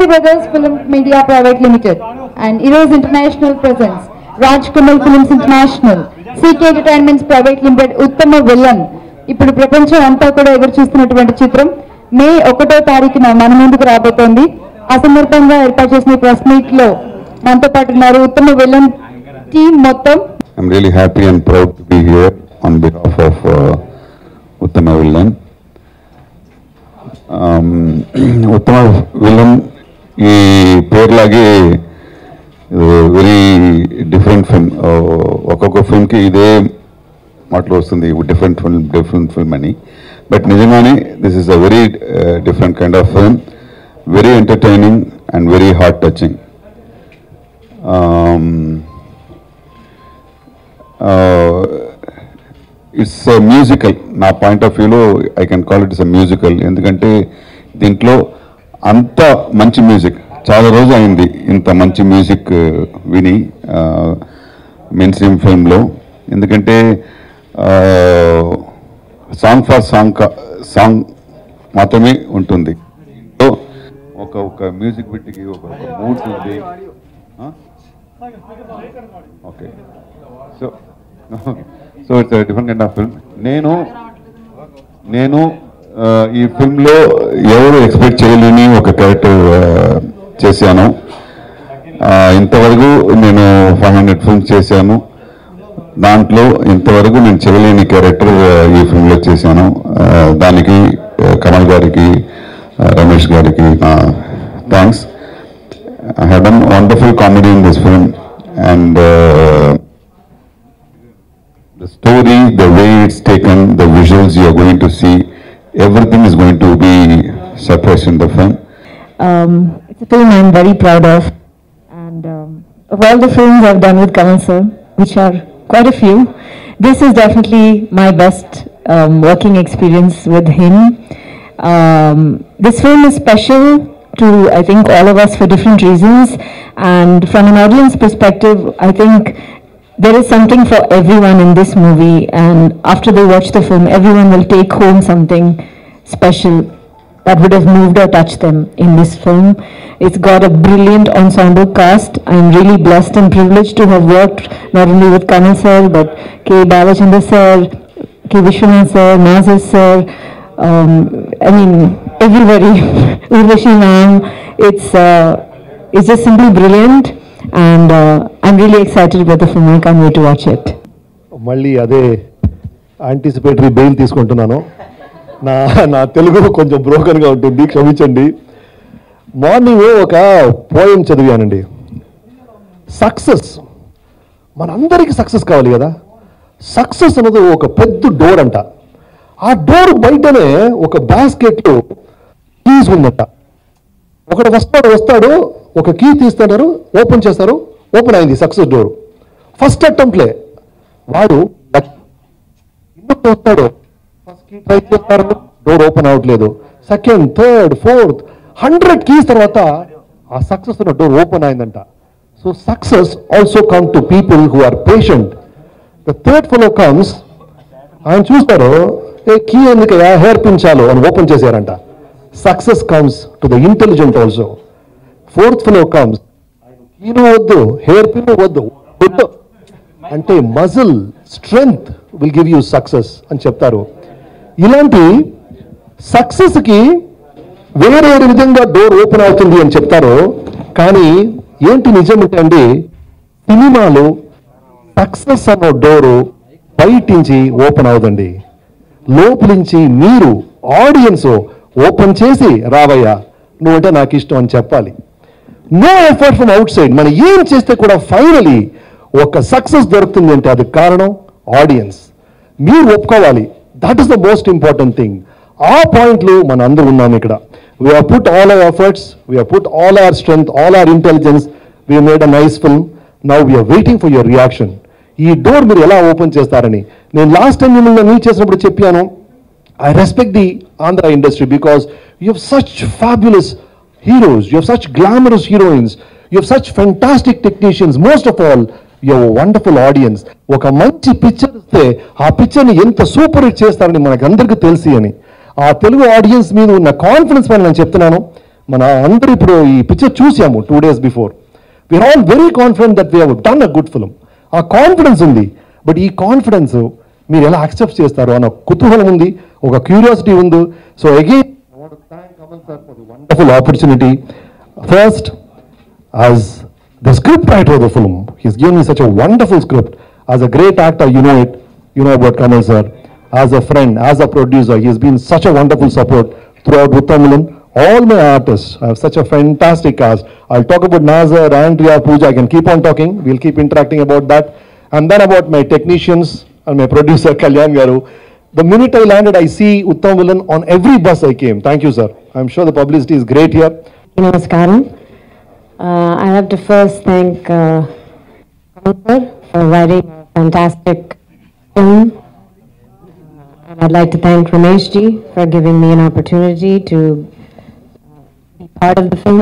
Koti brothers film media private limited and ఈరోజు international presence Raj Kamal films international CK entertainments private limited Uttama Villain ఇప్పుడు ప్రపంచం అంతా కూడా ఎదురు చూస్తున్నటువంటి చిత్రం మే ఒకటో తారీఖున మన ముందుకు రాబోతోంది ఆ సందర్భంగా ఏర్పాటు చేసిన ప్రెస్ మీట్లో మనతో పాటు ఉన్నారు ఉత్తమ విలన్ టీమ్ మొత్తం I'm really happy and proud to be here on behalf of Uttama Villain Uttama Villain ఈ పేరులాగే వెరీ డిఫరెంట్ ఫిల్మ్. ఒక్కొక్క ఫిల్మ్కి ఇదే మాటలు వస్తుంది డిఫరెంట్ ఫిల్మ్ డిఫరెంట్ ఫిల్మ్ అని. బట్ నిజంగానే this is a very different kind of film very entertaining and very heart touching it's musical నా point of వ్యూలో I can call it is a musical ఎందుకంటే దీంట్లో అంత మంచి మ్యూజిక్. చాలా రోజు అయింది ఇంత మంచి మ్యూజిక్ విని మెయిన్ స్ట్రీమ్ ఫిల్మ్లో. ఎందుకంటే సాంగ్ ఫర్ సాంగ్ సాంగ్ మాత్రమే ఉంటుంది. సో ఒక ఒక మ్యూజిక్ బిట్కి ఒక మూడ్ ఉంది. Okay. So so it's different kind of film నేను నేను ఈ ఫిల్మ్లో ఎవరు ఎక్స్పెక్ట్ చేయలేని ఒక క్యారెక్టర్ చేశాను. ఇంతవరకు నేను ఫైవ్ హండ్రెడ్ ఫిల్మ్స్ చేశాను. దాంట్లో ఇంతవరకు నేను చేయలేని క్యారెక్టర్ ఈ ఫిల్మ్లో చేశాను. దానికి కమల్ గారికి రమేష్ గారికి నా thanks. I have done wonderful comedy in this film and the story the way it's taken the visuals you're going to see surprised in the film. Um, it's a film I'm very proud of. And um, of all the films I've done with Kamal sir, which are quite a few, this is definitely my best um, working experience with him. Um, this film is special to, I think, all of us for different reasons. And from an audience perspective, I think there is something for everyone in this movie. And after they watch the film, everyone will take home something special that would have moved or touched them in this film. It's got a brilliant ensemble cast. I'm really blessed and privileged to have worked not only with Kamal sir, but K. Balachandra sir, K. Vishwanath sir, Nazir sir, um, I mean, everybody, Urvashi ma'am. It's, uh, it's just simply brilliant. And uh, I'm really excited about the film. I can't wait to watch it. మళ్ళీ అదే anticipatory bail తీసుకుంటున్నాను నా నా తెలుగు కొంచెం బ్రోకన్గా ఉంటుంది క్షమించండి. Morning ఒక poem చదివానండి. సక్సెస్ మనందరికీ సక్సెస్ కావాలి కదా. సక్సెస్ అనేది ఒక పెద్ద డోర్ అంట. ఆ డోర్ బయటనే ఒక బాస్కెట్లో కీస్ ఉందంట. ఒకడు వస్తాడు వస్తాడు ఒక కీ తీస్తాడారు ఓపెన్ చేస్తారు ఓపెన్ అయింది సక్సెస్ డోర్ ఫస్ట్ అటెంప్ట్లే వాడు వస్తాడు. ఫస్ట్ కీ ట్రై చేస్తారు డోర్ ఓపెన్ అవ్వట్లేదు second third fourth hundred keys తర్వాత ఆ సక్సెస్ ఉన్న డోర్ ఓపెన్ అయిందంట. So success also come to people who are patient the third fellow comes ఆయన చూస్తారు ఏ కీ ఎందుకు హెయిర్ పిన్ అని ఓపెన్ చేశారంట. Success comes to the intelligent also fourth fellow comes కీను వద్దు హెయిర్ పిన్ వద్దు వద్దు. అంటే muscle strength will give you success అని చెప్తారు. ఇలాంటి సక్సెస్కి వేరే వేరే విధంగా డోర్ ఓపెన్ అవుతుంది అని చెప్తారు కానీ ఏంటి నిజం అండి సినిమాలు సక్సెస్ అన్న డోరు బయటించి ఓపెన్ అవుదండి. లోపలించి మీరు ఆడియన్స్ ఓపెన్ చేసి రావయ్యా నువ్వంటే నాకు ఇష్టం అని చెప్పాలి. No effort from outside మనం ఏం చేస్తే కూడా ఫైనలీ ఒక సక్సెస్ దొరుకుతుంది అంటే అది కారణం ఆడియన్స్ మీరు ఒప్పుకోవాలి. That is the most important thing ఆ పాయింట్లు మన అందరూ ఉన్నాం ఇక్కడ. We put all our efforts we put all our strength all our intelligence we made a nice film now we're waiting for your reaction ఈ door మీరు ఎలా open చేస్తారని. నేను లాస్ట్ టైం మిమ్మల్ని మీట్ చేసినప్పుడు చెప్పాను. I respect the Andhra industry because you have such fabulous heroes you have such glamorous heroines you have such fantastic technicians most of all you wonderful audience ఒక మంచి picture ఇస్తే ఆ పిక్చర్ని ఎంత super hit చేస్తారని మనకు అందరికీ తెలిసి అని. ఆ తెలుగు ఆడియన్స్ మీద ఉన్న కాన్ఫిడెన్స్ పైన నేను చెప్తున్నాను. మన అందరూ ఇప్పుడు ఈ పిక్చర్ చూసాము two days before we're all very confident that we done a good film ఆ కాన్ఫిడెన్స్ ఉంది. బట్ ఈ కాన్ఫిడెన్స్ మీరు ఎలా యాక్సెప్ట్ చేస్తారు అన్న కుతూహలం ఉంది. ఒక క్యూరియాసిటీ ఉంది. So again wonderful opportunity first as the script writer of the film. He's given me such a wonderful script. As a great actor, you know it. You know about Kamal sir. As a friend, as a producer, he's been such a wonderful support throughout Uttamilan. All my artists have such a fantastic cast. I'll talk about Nazar, Andrea, Pooja. I can keep on talking. We'll keep interacting about that. And then about my technicians and my producer, Kalyan Garu. The minute I landed, I see Uttam Villain on every bus I came. Thank you, sir. I'm sure the publicity is great here. Namaskaram. Uh, I have to first thank uh, for writing a fantastic film. Uh, and I'd like to thank Ramesh ji for giving me an opportunity to uh, be part of the film.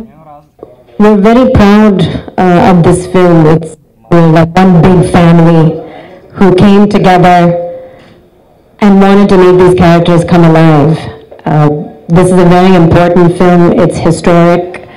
We're very proud uh, of this film. It's we're like one big family who came together and wanted to make these characters come alive. Uh, this is a very important film. It's historic.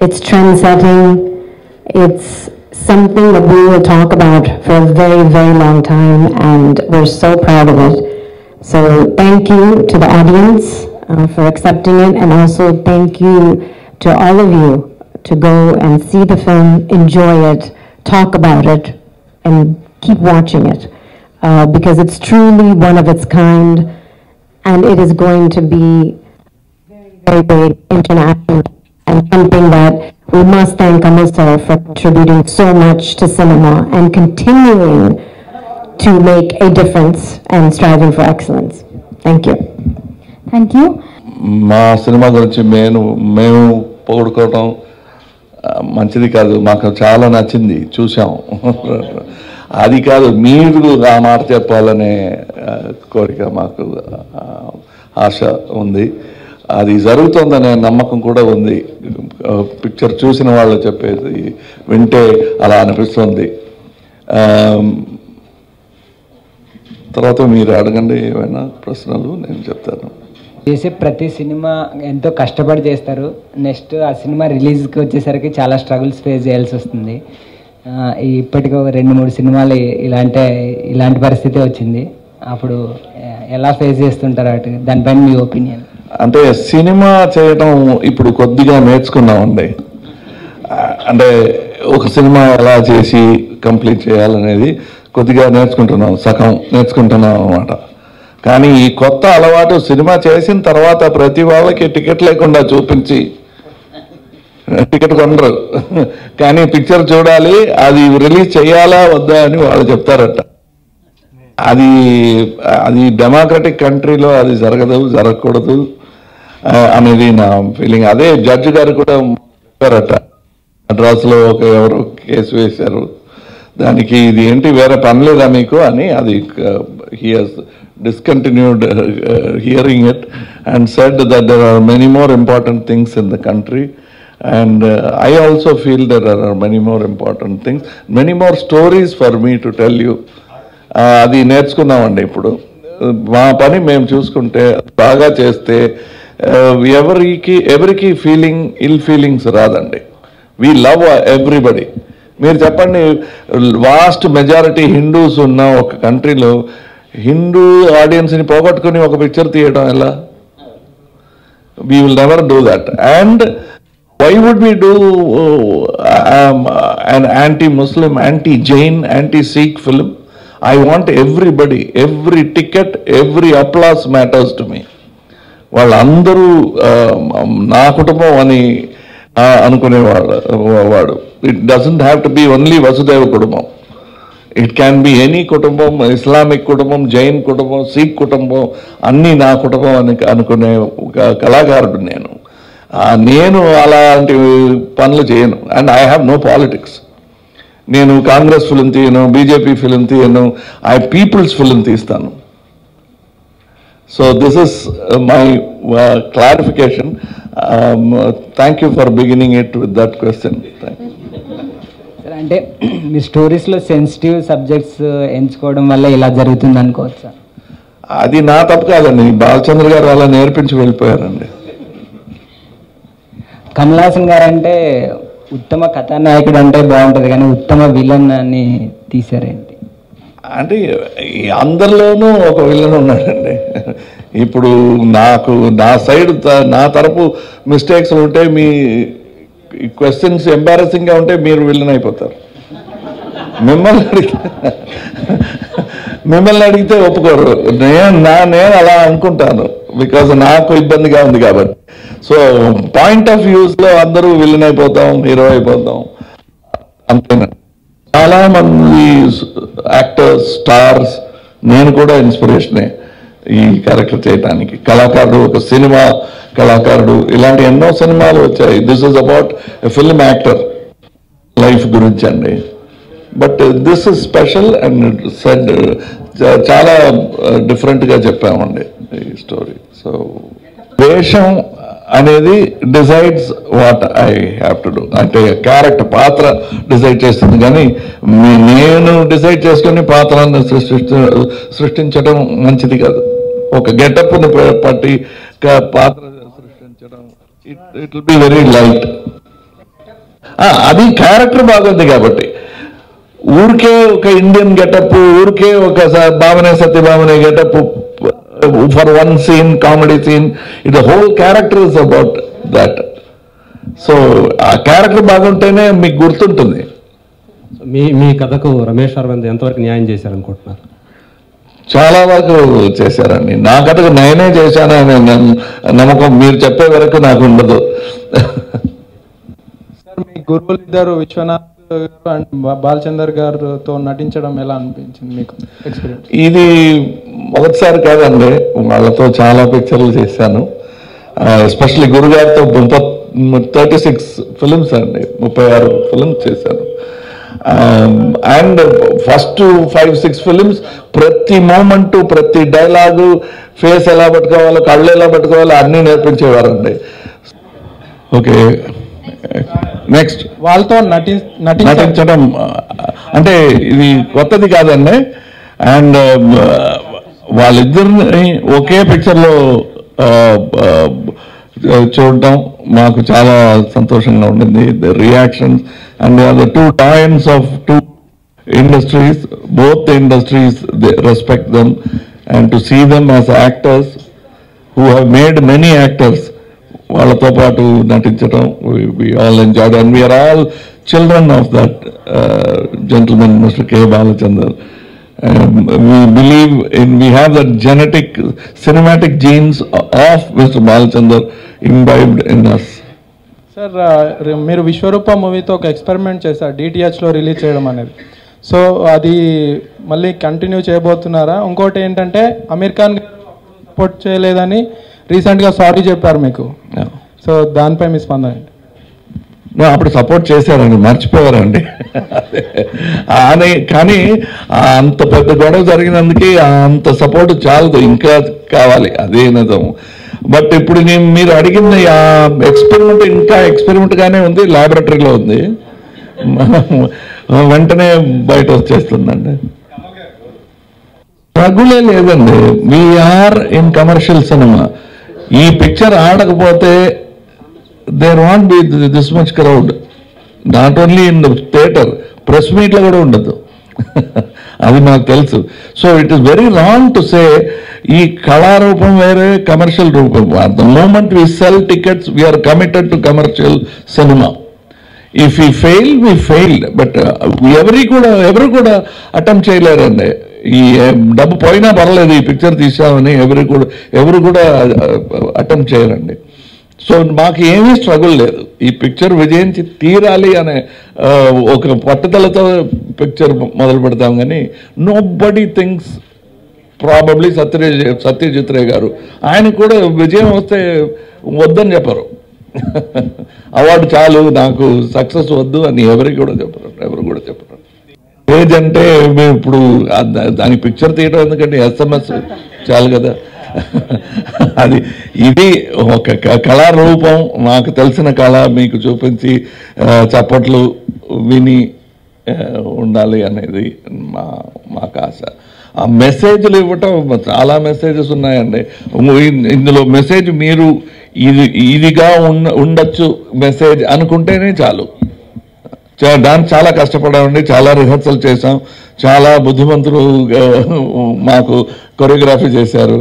It's trend-setting. It's something that we will talk about for a very, very long time, and we're so proud of it. So thank you to the audience uh, for accepting it, and also thank you to all of you to go and see the film, enjoy it, talk about it, and keep watching it, uh, because it's truly one of its kind, and it is going to be very very international and something that we must thank sir for contributing so much to cinema and continuing to make a difference and striving for excellence. Thank you. Thank you మా సినిమా గురించి మేము మేము పొగుడుకోవటం మంచిది కాదు మాకు చాలా నచ్చింది చూసాం అది కాదు మీరు ఆ మాట చెప్పాలనే కోరిక మాకు ఆశ ఉంది అది జరుగుతుందనే నమ్మకం కూడా ఉంది. పిక్చర్ చూసిన వాళ్ళు చెప్పేది వింటే అలా అనిపిస్తుంది. తర్వాత మీరు అడగండి ఏమైనా ప్రశ్నలు నేను చెప్తాను. చేసే ప్రతి సినిమా ఎంతో కష్టపడి చేస్తారు. నెక్స్ట్ ఆ సినిమా రిలీజ్కి వచ్చేసరికి చాలా స్ట్రగుల్స్ ఫేస్ చేయాల్సి వస్తుంది. ఇప్పటికి ఒక రెండు మూడు సినిమాలు ఇలాంటి ఇలాంటి పరిస్థితి వచ్చింది. అప్పుడు ఎలా ఫేస్ చేస్తుంటారు అటు దానిపైన మీ ఒపీనియన్. అంటే సినిమా చేయటం ఇప్పుడు కొద్దిగా నేర్చుకున్నామండి. అంటే ఒక సినిమా ఎలా చేసి కంప్లీట్ చేయాలనేది కొద్దిగా నేర్చుకుంటున్నాం సగం నేర్చుకుంటున్నాం అన్నమాట. కానీ ఈ కొత్త అలవాటు సినిమా చేసిన తర్వాత ప్రతి వాళ్ళకి టికెట్ లేకుండా చూపించి టికెట్ కొనరు. కానీ పిక్చర్ చూడాలి అది రిలీజ్ చేయాలా వద్దా అని వాళ్ళు చెప్తారట. అది అది డెమోక్రటిక్ కంట్రీలో అది జరగదు జరగకూడదు. అనేది నా ఫీలింగ్ అదే జడ్జి గారు కూడా చెప్పారట మద్రాసులో ఒక ఎవరు కేసు వేశారు దానికి ఇది ఏంటి వేరే పని లేదా మీకు అని అది hears discontinued hearing it and said that there are many more important things in the country and I also feel there are many more important things many more stories for me to tell you ఆ, అది నేర్చుకున్నామండి ఇప్పుడు మా పని మేము చూసుకుంటే బాగా చేస్తే ఆ, ఎవరికి ఎవరికి ఫీలింగ్ ఇల్ ఫీలింగ్స్ రాదండి. వీ లవ్ ఎవ్రీబడి మీరు చెప్పండి వాస్ట్ మెజారిటీ హిందూస్ ఉన్న ఒక కంట్రీలో హిందూ ఆడియన్స్ని పోగొట్టుకుని ఒక పిక్చర్ తీయడం ఎలా? We will never do that and why would be do an anti Muslim anti Jain anti Sikh film I want everybody every ticket every applause matters to me వాళ్ళందరూ నా కుటుంబం అని అనుకునేవాడు వాడు. It doesn't have to be only Vasudeva కుటుంబం. It can be any కుటుంబం Islamic కుటుంబం జైన్ కుటుంబం సిక్ కుటుంబం అన్నీ నా కుటుంబం అని అనుకునే ఒక కళాకారుడు నేను. నేను అలాంటి పనులు చేయను. And I have no politics నేను కాంగ్రెస్ ఫిలిం తీయను బీజేపీ ఫిలిం తీయను ఐ పీపుల్స్ ఫిలిం తీస్తాను. So this is my clarification thank you for beginning it with that question thank you sir అంటే మీ స్టోరీస్లో సెన్సిటివ్ సబ్జెక్ట్స్ ఎంచుకోవడం వల్ల ఇలా జరుగుతుంది అనుకోవచ్చా అది నా తప్పు కాదండి. బాలచంద్ర గారు అలా నేర్పించి వెళ్ళిపోయారండి. కమల్ హాసన్ గారు అంటే ఉత్తమ కథానాయకుడు అంటే బాగుంటుంది కానీ ఉత్తమ విలన్ అని తీసారేంటి అంటే ఈ అందరిలోనూ ఒక విలన్ ఉన్నాడండి. ఇప్పుడు నాకు నా సైడ్ నా తరపు మిస్టేక్స్ ఉంటే మీ క్వశ్చన్స్ ఎంబారసింగ్గా ఉంటే మీరు విలన్ అయిపోతారు. మిమ్మల్ని అడిగితే మిమ్మల్ని అడిగితే ఒప్పుకోరు. నేను నా నేను అలా అనుకుంటాను. బికాజ్ నాకు ఇబ్బందిగా ఉంది కాబట్టి. సో పాయింట్ ఆఫ్ వ్యూస్లో అందరూ విలన్ అయిపోతాం హీరో అయిపోతాం. అంతేనండి. చాలా మంది యాక్టర్స్ స్టార్స్ నేను కూడా ఇన్స్పిరేషనే ఈ క్యారెక్టర్ చేయటానికి. కళాకారుడు ఒక సినిమా కళాకారుడు ఇలాంటి ఎన్నో సినిమాలు వచ్చాయి. This is about film actor life గురించి అండి. But this is special and said చాలా డిఫరెంట్గా చెప్పామండి ఈ స్టోరీ సో వేషం అనేది decides what I have to do. అంటే క్యారెక్టర్ పాత్ర డిసైడ్ చేస్తుంది కానీ మీ- నేను డిసైడ్ చేసుకొని పాత్రను సృష్టి సృష్టించడం మంచిది కాదు. ఒక గెటప్ను పట్టి పాత్ర సృష్టించడం it it will be very light అది క్యారెక్టర్ బాగుంది కాబట్టి. ఊరికే ఒక ఇండియన్ గెటప్ ఊరికే ఒక స- భావనే getup for one scene comedy scene it whole character is about that so ఆ క్యారెక్టర్ బాగుంటేనే మీకు గుర్తుంటుంది. మీ మీ కథకు రమేష్ అరవింద్ ఎంతవరకు న్యాయం చేశారనుకుంటున్నారు? చాలా వరకు చేశారండి. నా కథకు నేనే చేశానని నమ్- నమ్మకం మీరు చెప్పే వరకు నాకు ఉండదు. సార్ మీ గురువులు ఇద్దరు విశ్వనాథ్ అండ్ బాలచందర్ గారితో నటించడం ఎలా అనిపించింది మీకు ఎక్స్పీరియన్స్ ఇది మొదటిసారి కాదండి వాళ్ళతో చాలా పిక్చర్లు చేశాను. ఎస్పెషల్లీ గురుగారితో థర్టీ సిక్స్ ఫిల్మ్స్ అండి ముప్పై ఆరు ఫిల్మ్స్ చేశాను. And first five six films ప్రతి మూమెంట్ ప్రతి డైలాగు ఫేస్ ఎలా పట్టుకోవాలో కళ్ళు ఎలా పట్టుకోవాలో అన్నీ నేర్పించేవారండి. ఓకే నెక్స్ట్ వాళ్ళతో నటి నటించ నటించడం అంటే ఇది కొత్తది కాదండి. అండ్ వాళ్ళిద్దరిని ఒకే పిక్చర్లో చూడటం మాకు చాలా సంతోషంగా ఉండింది the reactions and the two titans of two industries both the industries respect them and to see them as actors who have made many actors వాళ్ళతో పాటు నటించడం all enjoyed and we're all children of that gentleman mister K Balachandar we believe in we have that genetic cinematic genes of Mr. Balachandar imbibed in us. Sir uh, మీరు విశ్వరూప మూవీతో ఒక experiment చేశారు డిటిహెచ్లో release చేయడం అనేది so అది మళ్ళీ continue చేయబోతున్నారా ఇంకోటి ఏంటంటే అమీర్ ఖాన్ సపోర్ట్ చేయలేదని రీసెంట్గా సారీ చెప్పారు మీకు. సో దానిపై మీ స్పందన అప్పుడు సపోర్ట్ చేశారండి మర్చిపోయారండి. అని కానీ అంత పెద్ద గొడవ జరిగినందుకే అంత సపోర్ట్ చాలదు ఇంకా కావాలి అదే నిజం. బట్ ఇప్పుడు నేను మీరు అడిగింది ఆ ఎక్స్పెరిమెంట్ ఇంకా ఎక్స్పెరిమెంట్ గానే ఉంది లాబొరేటరీలో ఉంది. వెంటనే బయట వచ్చేస్తుందండి. స్ట్రగులే లేదండి. వీఆర్ ఇన్ కమర్షియల్ సినిమా ఈ picture ఆడకపోతే there won't be this much crowd not only in the theatre press మీట్లో కూడా ఉండదు. అది నాకు తెలుసు. So it is very wrong to say ఈ కళారూపం వేరే కమర్షియల్ రూపం. The moment we sell tickets we're committed to commercial cinema if you fail we failed but ఎవరి కూడా ఎవరు కూడా అటెంప్ట్ చేయలేరండి. ఈ డబ్బు పోయినా పర్లేదు ఈ పిక్చర్ తీసామని ఎవరు కూడా ఎవరు కూడా అటెంప్ట్ చేయరండి. సో మాకు ఏమీ స్ట్రగుల్ లేదు. ఈ పిక్చర్ విజయించి తీరాలి అనే ఒక పట్టుదలతో పిక్చర్ మొదలు పెడతాం కానీ nobody things probably Satya Satyajit Ray గారు. ఆయన కూడా విజయం వస్తే వద్దని చెప్పరు. అవార్డు చాలు నాకు సక్సెస్ వద్దు అని ఎవరికి కూడా చెప్పరు ఎవరు కూడా చెప్పరు. ఏజ్ అంటే మేము ఇప్పుడు దాని పిక్చర్ తీయడం ఎందుకంటే ఎస్ఎంఎస్ చాలు కదా. అది ఇది ఒక క- కళారూపం నాకు తెలిసిన కళ మీకు చూపించి చప్పట్లు విని ఉండాలి అనేది మా మాకు ఆశ. ఆ మెసేజ్లు ఇవ్వటం చాలా మెసేజెస్ ఉన్నాయండి. ఇందులో మెసేజ్ మీరు ఇది ఇదిగా ఉండొచ్చు మెసేజ్ అనుకుంటేనే చాలు. దానికి చాలా కష్టపడామండి చాలా రిహర్సల్ చేసాం చాలా బుద్ధిమంతులు మాకు కొరియోగ్రఫీ చేశారు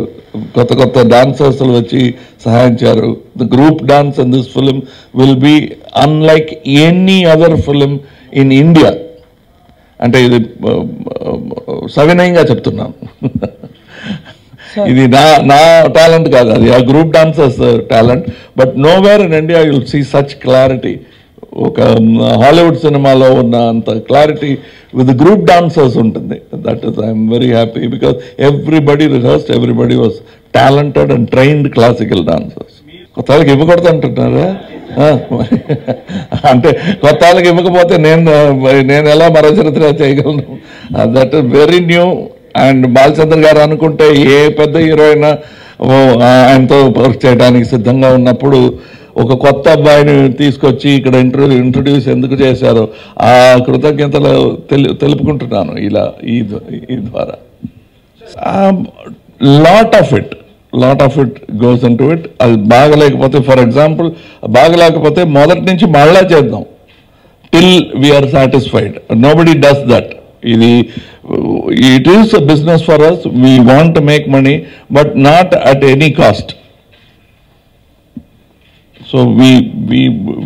కొత్త కొత్త డాన్సర్స్ వచ్చి సహాయించారు the group dance in this film will be unlike any other film in India అంటే ఇది సవినయంగా చెప్తున్నాను ఇది నా నా టాలెంట్ కాదు అది ఆ group dancers talent but nowhere in India you'll see such clarity ఒక హాలీవుడ్ సినిమాలో ఉన్న అంత క్లారిటీ విత్ గ్రూప్ డాన్సర్స్ ఉంటుంది. That is I'm very happy because everybody rehearsed everybody was talented and trained classical dancers కొత్త వాళ్ళకి ఇవ్వకూడదు అంటున్నారా అంటే కొత్త వాళ్ళకి ఇవ్వకపోతే నేను నేను ఎలా మరచరిత్ర చేయగలను? That is very new and Balachandar గారు అనుకుంటే ఏ పెద్ద హీరోయిన్ uh, ఆయనతో వర్క్ చేయడానికి సిద్ధంగా ఉన్నప్పుడు ఒక కొత్త అబ్బాయిని తీసుకొచ్చి ఇక్కడ ఇంట్రో ఇంట్రొడ్యూస్ ఎందుకు చేశారో ఆ కృతజ్ఞతలు తెలు తెలుపుకుంటున్నాను ఇలా ఈ ఈ ద్వారా. Lot of it lot of it goes into it అది బాగలేకపోతే ఫర్ ఎగ్జాంపుల్ బాగలేకపోతే మొదటి నుంచి మళ్ళా చేద్దాం. Till we're satisfied nobody does that ఇది it is business for us we want make money but not at any cost so we we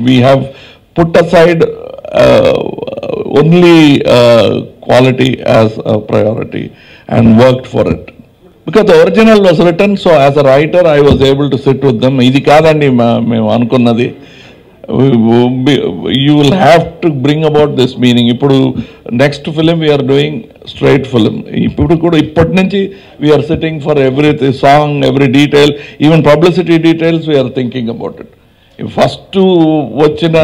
we have put aside uh, only uh, quality as a priority and worked for it because the original was written so as a writer i was able to sit with them ఇది కాదండి మా- మేము అనుకున్నది you will have to bring about this meaning ఇప్పుడు next film we are doing straight film ఇప్పుడు కూడా ఇప్పటి నుంచి we are sitting for every song every detail even publicity details we are thinking about it first వచ్చిన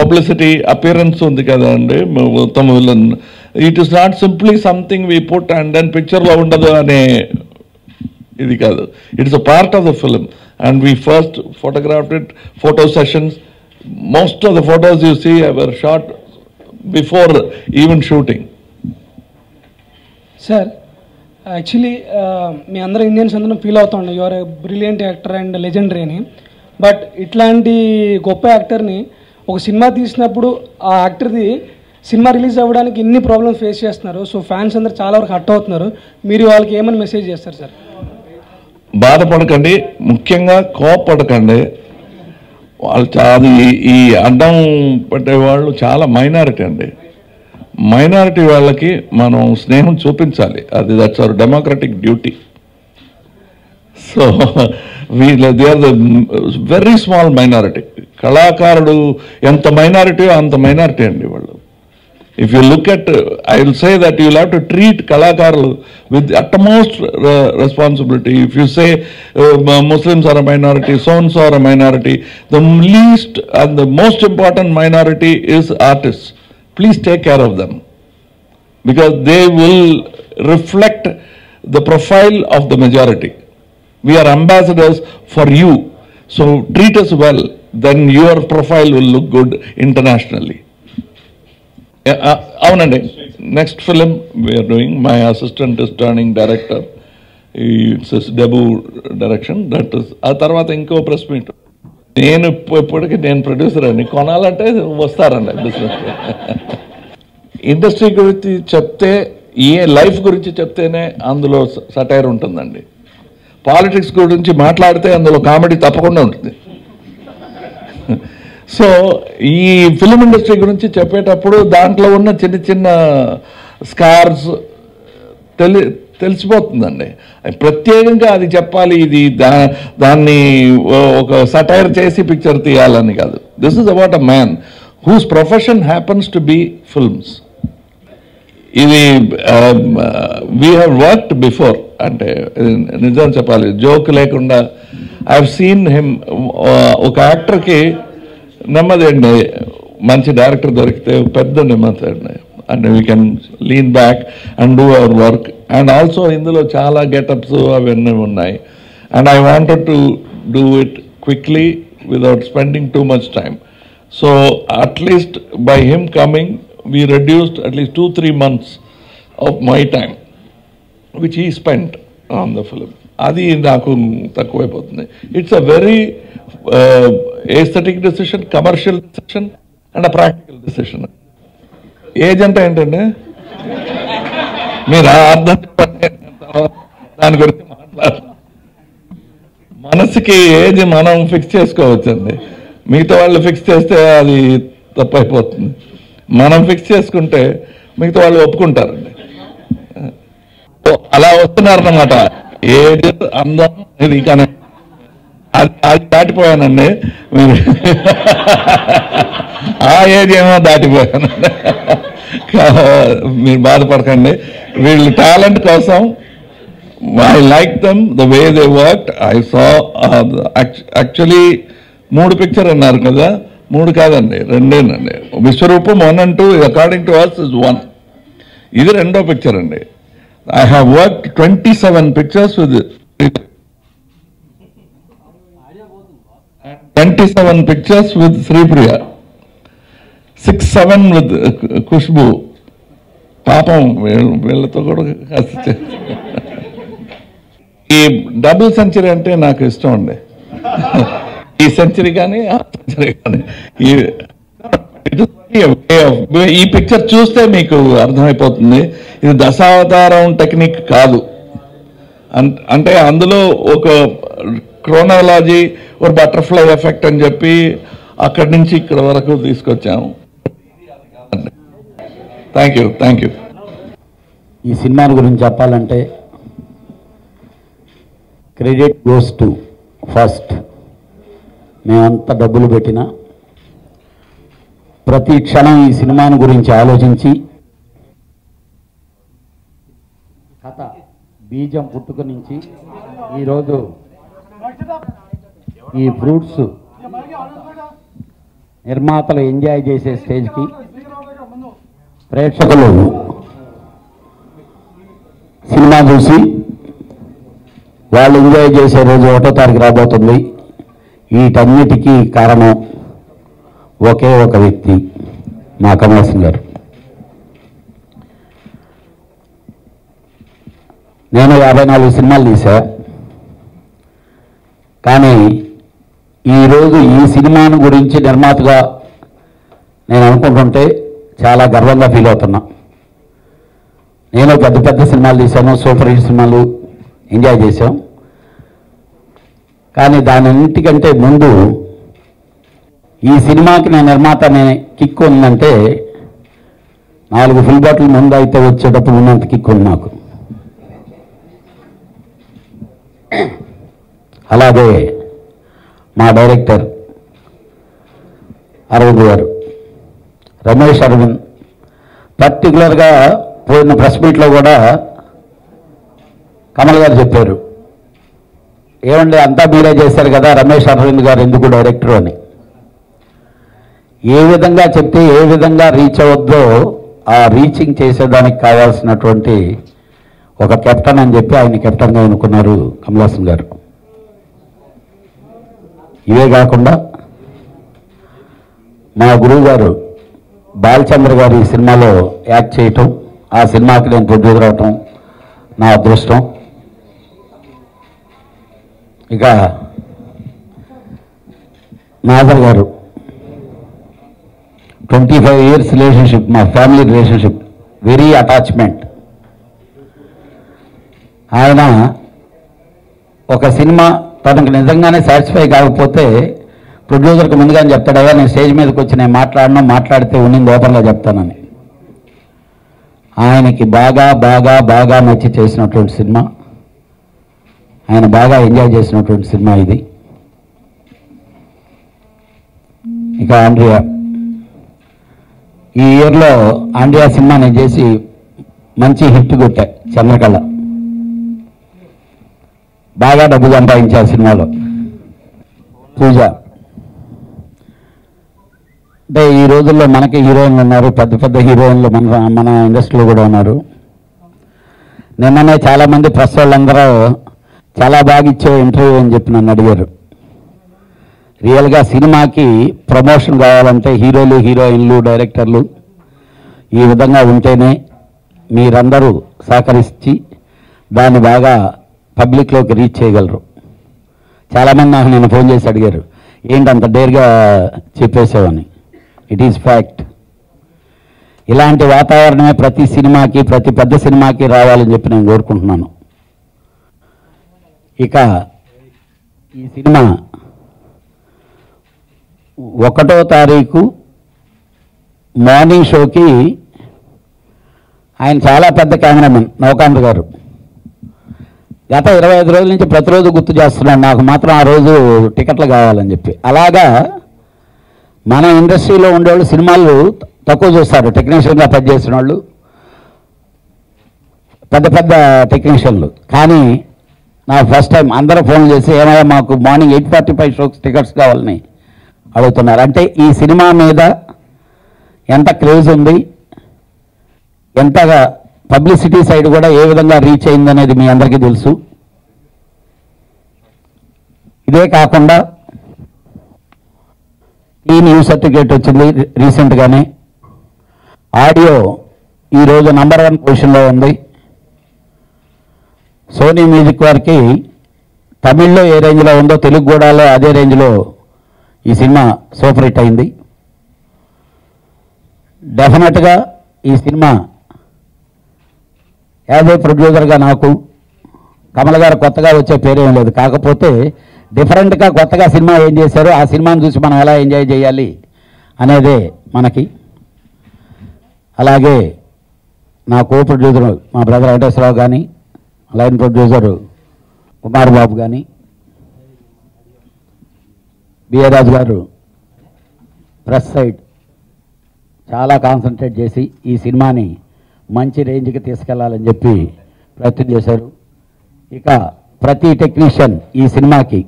publicity appearance ఉంది కదా అండి Uttama Villain it is not simply something we put and then పిక్చర్లో ఉండదు అనే ఇది కాదు. It's a part of the film and we first photograph it photo sessions most of the photos you see ever shot before even shooting sir actually మీ అందరూ Indians అందరం feel అవుతాండి your brilliant actor and legendary అని. But ఇట్లాంటి గొప్ప యాక్టర్ని ఒక cinema తీసినప్పుడు ఆ యాక్టర్ది cinema release అవ్వడానికి ఇన్ని ప్రాబ్లమ్స్ ఫేస్ చేస్తున్నారు. సో ఫ్యాన్స్ అందరు చాలా వరకు హట్ అవుతున్నారు. మీరు వాళ్ళకి ఏమని మెసేజ్ చేస్తారు సార్? బాధపడకండి. ముఖ్యంగా కోపడకండి వాళ్ళు చాలా ఈ- అడ్డం అడ్డం పట్టేవాళ్ళు చాలా మైనారిటీ అండి. మైనారిటీ వాళ్ళకి మనం స్నేహం చూపించాలి. అది that's our democratic duty so వీళ్ళ they are the very small minority కళాకారుడు ఎంత మైనారిటీ అంత మైనారిటీ అండి వాళ్ళు. If you look at I will say that you have to treat కళాకారులు with utmost responsibility if you say Muslims are a minority sons are a minority the least and the most important minority is artist please take care of them because they will reflect the profile of the majority. We are ambassadors for you so treat us well then your profile will look good internationally అవునండి. Next film we are doing my assistant is turning director it's debut direction that is ఆ తర్వాత ఇంకో press meet నేను ఇప్పటికీ నేను producer అండి. కొనాలంటే వస్తారండి బిజినెస్ ఇండస్ట్రీ గురించి చెప్తే ఏ లైఫ్ గురించి చెప్తేనే అందులో సటైర్ ఉంటుందండి. పాలిటిక్స్ గురించి మాట్లాడితే అందులో కామెడీ తప్పకుండా ఉంటుంది. సో ఈ ఫిలిం ఇండస్ట్రీ గురించి చెప్పేటప్పుడు దాంట్లో ఉన్న చిన్న చిన్న స్కార్స్ తెలి తెలిసిపోతుందండి. ప్రత్యేకంగా అది చెప్పాలి ఇది దా దాన్ని ఒక సటైర్ చేసి పిక్చర్ తీయాలని కాదు. This is about a man whose profession happens to be films ఇది వీ హ్యావ్ వర్క్డ్ బిఫోర్ అంటే నిజం చెప్పాలి జోక్ లేకుండా. ఐ సీన్ హిమ్ ఒక యాక్టర్కి నెమ్మది అండి మంచి డైరెక్టర్ దొరికితే పెద్ద నెమ్మది అండి. And we can lean back and do our work and also ఇందులో చాలా గెటప్స్ అవన్నీ ఉన్నాయి. And I wanted to do it quickly without spending too much time so at least by him coming we reduced at least two, three months of my time, which he spent on the film. అది నాకు తక్కువైపోతుంది. It's a very aesthetic decision commercial decision and a practical decision age అంటే ఏంటండి మీరు అర్థం చెప్పండి. దాని గురించి మాట్లాడాలి మనసుకి ఏజ్ మనం ఫిక్స్ చేసుకోవచ్చండి. మిగతా వాళ్ళు ఫిక్స్ చేస్తే అది తప్పైపోతుంది. మనం ఫిక్స్ చేసుకుంటే మిగతా వాళ్ళు ఒప్పుకుంటారండి. అలా వస్తున్నారన్నమాట. ఏది అందం ఇది కానీ అది అది దాటిపోయానండి. మీరు ఆ ఏజ్ ఏమో దాటిపోయాను. మీరు బాధపడకండి. వీళ్ళు టాలెంట్ కోసం I like them the way they work I saw actually మూడు పిక్చర్ అన్నారు కదా. మూడు కాదండి రెండేనండి. Vishwaroopam one and two according to us is one ఇది రెండో పిక్చర్ అండి. I have work twenty seven pictures with twenty seven pictures with Sripriya six seven with Khushbu పాపం వీళ్ళతో కూడా కాస్త ఈ డబుల్ సెంచరీ అంటే నాకు ఇష్టం అండి. ఈ సెంచరీ కానీ ఆ సెంచరీ కానీ ఈ ఈ పిక్చర్ చూస్తే మీకు అర్థమైపోతుంది. ఇది దశావతారం టెక్నిక్ కాదు. అంటే అందులో ఒక క్రోనాలజీ ఒక బటర్ఫ్లై ఎఫెక్ట్ అని చెప్పి అక్కడి నుంచి ఇక్కడ వరకు తీసుకొచ్చాము. Thank you thank you. ఈ సినిమా గురించి చెప్పాలంటే క్రెడిట్ గోస్ టు ఫస్ట్. మేమంతా డబ్బులు పెట్టినా ప్రతి క్షణం ఈ సినిమాని గురించి ఆలోచించి కథ బీజం పుట్టుక నుంచి ఈరోజు ఈ ఫ్రూట్స్ నిర్మాతలు ఎంజాయ్ చేసే స్టేజ్కి ప్రేక్షకులు సినిమా చూసి వాళ్ళు ఎంజాయ్ చేసే రోజు ఒకటో తారీఖు రాబోతుంది. వీటన్నిటికీ కారణం ఒకే ఒక వ్యక్తి మా కమల్ గారు. నేను యాభై నాలుగు సినిమాలు తీసా కానీ ఈరోజు ఈ సినిమాను గురించి నిర్మాతగా నేను అనుకుంటుంటే చాలా గర్వంగా ఫీల్ అవుతున్నా. నేను పెద్ద పెద్ద సినిమాలు తీశాను సూపర్ హిట్ సినిమాలు ఎంజాయ్ చేశాం. కానీ దానన్నిటికంటే ముందు ఈ సినిమాకి నా నిర్మాత అనే కిక్ ఉందంటే నాలుగు ఫుల్ బాటిల్ ముందు అయితే వచ్చేటప్పుడు ఉన్నంత కిక్ ఉంది నాకు. అలాగే మా డైరెక్టర్ అరవింద్ గారు రమేష్ అరవింద్ పర్టికులర్గా పోయిన ప్రెస్ మీట్లో కూడా కమల్ గారు చెప్పారు. ఏమండి అంతా మీరే చేశారు కదా రమేష్ అరవింద్ గారు ఎందుకు డైరెక్టర్ అని? ఏ విధంగా చెప్తే ఏ విధంగా రీచ్ అవ్వద్దో ఆ రీచింగ్ చేసేదానికి కావాల్సినటువంటి ఒక కెప్టెన్ అని చెప్పి ఆయన కెప్టెన్గా ఎన్నుకున్నారు కమలాసన్ గారు. ఇవే కాకుండా మా గురువు గారు బాలచంద్ర గారు ఈ సినిమాలో యాక్ట్ చేయటం ఆ సినిమాకి నేను ప్రొడ్యూసర్ అవటం నా అదృష్టం. ఇక నాదర్ గారు. ట్వంటీ ఫైవ్ ఇయర్స్ రిలేషన్షిప్ మా ఫ్యామిలీ రిలేషన్షిప్ వెరీ అటాచ్మెంట్. ఆయన ఒక సినిమా తనకు నిజంగానే సాటిస్ఫై కాకపోతే ప్రొడ్యూసర్కి ముందుగానే చెప్తాడయ్యా నేను స్టేజ్ మీదకి వచ్చి నేను మాట్లాడినా మాట్లాడితే ఉన్నింది ఓపెన్గా చెప్తానని. ఆయనకి బాగా బాగా బాగా నచ్చి చేసినటువంటి సినిమా. ఆయన బాగా ఎంజాయ్ చేసినటువంటి సినిమా ఇది. ఇక ఆండ్రియా. ఈ ఇయర్లో ఆండ్రియా సినిమా నేను చేసి మంచి హిట్ కొట్టా చంద్రకళ. బాగా డబ్బు సంపాదించా సినిమాలో. పూజ. అంటే ఈ రోజుల్లో మనకి హీరోయిన్లు ఉన్నారు పెద్ద పెద్ద హీరోయిన్లు మన మన ఇండస్ట్రీలో కూడా ఉన్నారు. నిన్ననే చాలామంది ప్రెస్ వాళ్ళందరూ చాలా బాగా ఇచ్చావు ఇంటర్వ్యూ అని చెప్పి నన్ను అడిగారు. రియల్గా సినిమాకి ప్రమోషన్ కావాలంటే హీరోలు హీరోయిన్లు డైరెక్టర్లు ఈ విధంగా ఉంటేనే మీరందరూ సహకరించి దాన్ని బాగా పబ్లిక్లోకి రీచ్ చేయగలరు. చాలామంది నాకు నేను ఫోన్ చేసి అడిగారు ఏంటి అంత డేర్గా చెప్పేసావని ఇట్ ఈజ్ ఫ్యాక్ట్ ఇలాంటి వాతావరణమే ప్రతి సినిమాకి ప్రతి పెద్ద సినిమాకి రావాలని చెప్పి నేను కోరుకుంటున్నాను. ఇక ఈ సినిమా ఒకటో తారీఖు మార్నింగ్ షోకి ఆయన చాలా పెద్ద కెమెరామెన్ నవకాంత్ గారు. గత ఇరవై ఐదు రోజుల నుంచి ప్రతిరోజు గుర్తు చేస్తున్నాడు నాకు మాత్రం ఆ రోజు టికెట్లు కావాలని చెప్పి. అలాగా మన ఇండస్ట్రీలో ఉండేవాళ్ళు సినిమాలు తక్కువ చూస్తారు టెక్నీషియన్గా పనిచేసిన వాళ్ళు పెద్ద పెద్ద టెక్నీషియన్లు. కానీ నా ఫస్ట్ టైం అందరూ ఫోన్ చేసి ఏమయ్యా మాకు morning eight forty five shows tickets కావాలని అడుగుతున్నారు. అంటే ఈ సినిమా మీద ఎంత క్రేజ్ ఉంది ఎంతగా పబ్లిసిటీ సైడ్ కూడా ఏ విధంగా రీచ్ అయిందనేది మీ అందరికీ తెలుసు. ఇదే కాకుండా ఈ న్యూస్ సర్టిఫికేట్ వచ్చింది రీసెంట్గానే ఆడియో ఈరోజు నంబర్ వన్ పొజిషన్లో ఉంది. సోనీ మ్యూజిక్ వారికి తమిళ్ళో ఏ రేంజ్లో ఉందో తెలుగు కూడాలో అదే రేంజ్లో ఈ సినిమా సూపర్ హిట్ అయింది. డెఫినెట్గా ఈ సినిమా యాజ్ ఏ ప్రొడ్యూసర్గా నాకు కమల్ గారు కొత్తగా వచ్చే పేరేం లేదు. కాకపోతే డిఫరెంట్గా కొత్తగా సినిమా ఏం చేశారో ఆ సినిమాని చూసి మనం ఎలా ఎంజాయ్ చేయాలి అనేదే మనకి. అలాగే నా కో ప్రొడ్యూసర్ మా బ్రదర్ వెంకటేశ్వరరావు కానీ లైన్ ప్రొడ్యూసర్ కుమార్ బాబు కానీ బిఏ రాజు గారు ప్రెస్ సైడ్ చాలా కాన్సన్ట్రేట్ చేసి ఈ సినిమాని మంచి రేంజ్కి తీసుకెళ్ళాలని చెప్పి ప్రయత్నం చేశారు. ఇక ప్రతి టెక్నీషియన్ ఈ సినిమాకి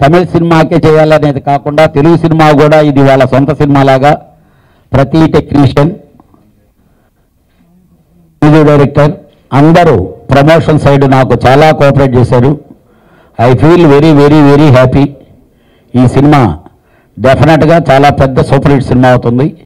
తమిళ సినిమాకే చేయాలనేది కాకుండా తెలుగు సినిమా కూడా ఇది వాళ్ళ సొంత సినిమాలాగా ప్రతి టెక్నీషియన్ మ్యూజిక్ డైరెక్టర్ అందరూ ప్రమోషన్ సైడ్ నాకు చాలా కోఆపరేట్ చేశారు. I feel very very very happy. ఈ సినిమా డెఫినెట్గా చాలా పెద్ద సూపర్ హిట్ సినిమా అవుతుంది.